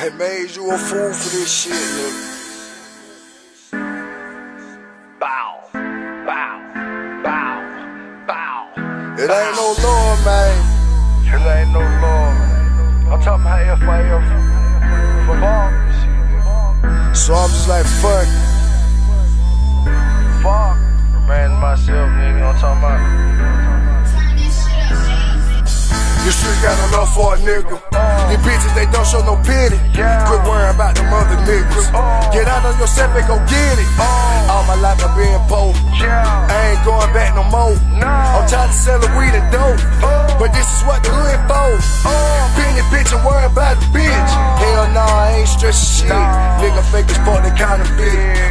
They made you a fool for this shit, nigga. Bow, bow, bow, bow. It ain't no law, man. It ain't no law. I'm talking about F.I.F. for bomb shit. So I'm just like, fuck. Fuck. Remind myself, nigga. I'm talking about. You sure got enough for a nigga. These bitches, they don't show no pity. Quit worrying about them other niggas. Oh. Get out on yourself and go get it. Oh. All my life I've been poor. I ain't going back no more. I'm tired of selling weed and dope. Oh. But this is what the hood for. Penny bitch and worry about the bitch. Hell no, I ain't stressing shit. Nigga fake as fuck, they counterfeit. Fuck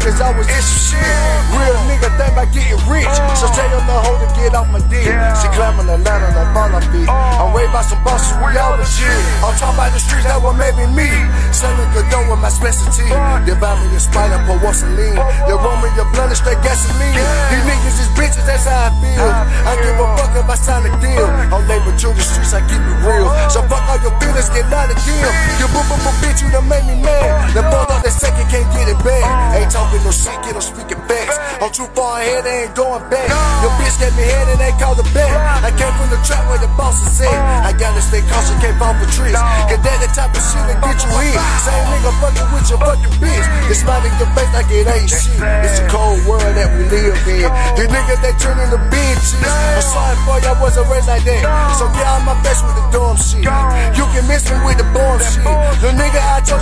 niggas always issue shit. Real nigga think about getting rich. So tell your little hoe to get off my dick. She climbing the ladder like fall off it. I'm raised by some bosses, we all legit. I'm talking about the streets that what made me me. Selling good dough with my specialty. They buy me a spider for what's lean. They roll me your blood and straight gasoline. These niggas is bitches, that's how I feel. I give a fuck if I sign a deal. I'm labor to the streets, I Too far ahead, they ain't going back. Your bitch get me head and they call the back. I came from the trap where the boss is at. I gotta stay cautious, can't fall for tricks. Cause that the type of shit that get you hit. Same nigga fucking with your fucking bitch. They smile in your face like it ain't shit. It's a cold world that we live in. These niggas, they turn into bitches. I'm sorry for y'all wasn't raised like that. So get out my face with the dumb shit. You can miss me with the bomb shit. The nigga I told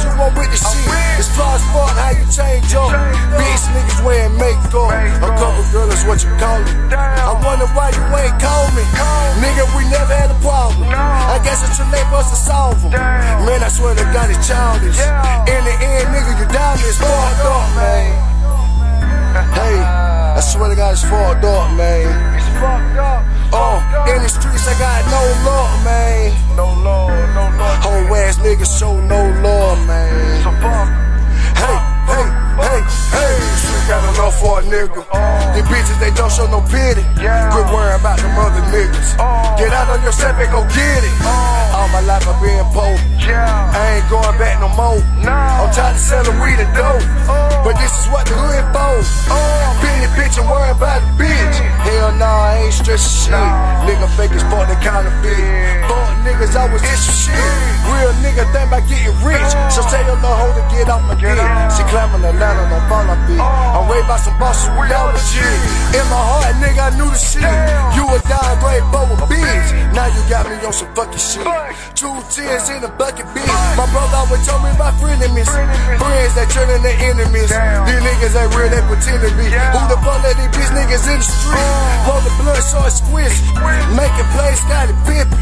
fucked up, man. It's fucked up. Oh, in the streets, I got no law, man. No law, no law. Whole ass niggas show no law, man. So fuck. For a nigga. These bitches, they don't show no pity. Quit worrying about them other niggas. Oh. Get out on yourself and go get it. Oh. All my life I've been poor. Yeah. I ain't going back no more. I'm tired of selling weed and dope. Oh. But this is what the hood for. Penny bitch and worry about the bitch. Hell no, I ain't stressing shit. Nigga fake as fuck, they counterfeit. Fuck niggas always issue shit. Real nigga think about getting rich. Get off my dick. She climbing the ladder, don't fall off it. I'm raised by some bosses, we all legit. In my heart, nigga, I knew the shit. You you got me on some fucking shit. Two tears in a bucket, bitch. My brother always told me about frenemies. Friends that turn into enemies. These niggas ain't real, they pretend to be. Who the fuck let these bitch niggas in the street? Roll the blood so it's squishy. Making plays, got it pimpin'.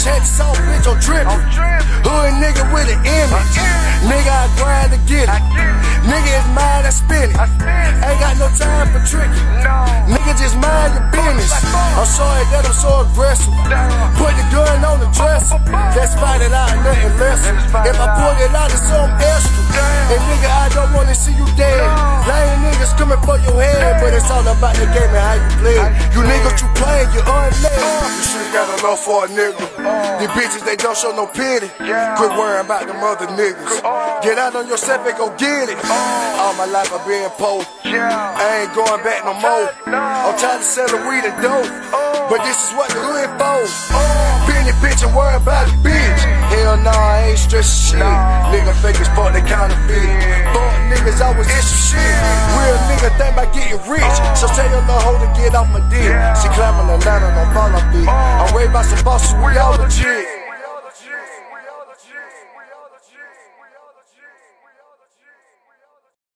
Check this out, bitch, I'm trippin'. Hood nigga with an image. Nigga, I grind to get it. Nigga is mine, I spin it. Ain't got no time for tricking. Nigga, just mind your business. I'm sorry that I'm so aggressive. Dresser. That's fight it out, nothing less. If I pull it out, it's some extra. And nigga, I don't wanna see you dead. Lame niggas coming for your head, but it's all about the game and how you play. You niggas, you playing, you unled. You should've got enough for a nigga. These bitches, they don't show no pity. Quit worrying about them other niggas. Get out on yourself and go get it. All my life I've been poor. I ain't going back no more. I'm tired of selling weed and dope. But this is what the hood for. Uh, Penny bitch and worry about the bitch. Hell no, I ain't stressing shit. Nigga fake as fuck, they counterfeit. Fuck niggas I always issue shit. Real nigga think about getting rich. Uh. So tell your little hoe to get off my dick. She climbing the ladder, don't fall off it. I'm raised by some bosses, we all legit.